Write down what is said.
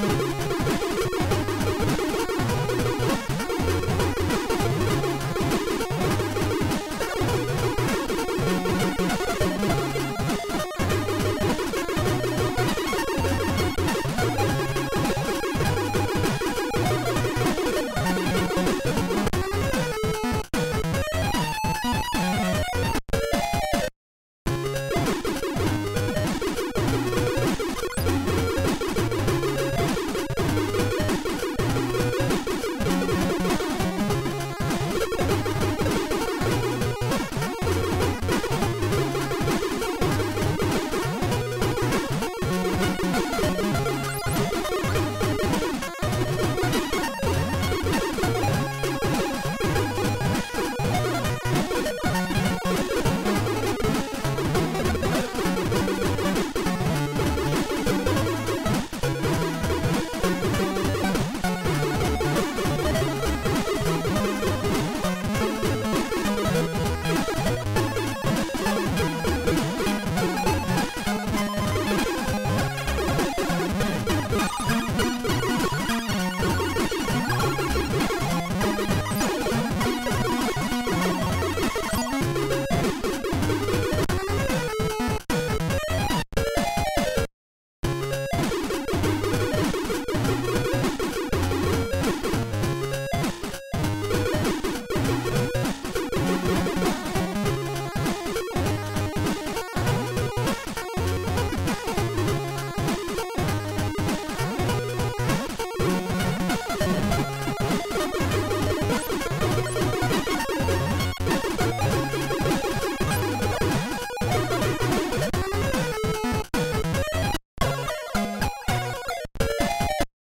you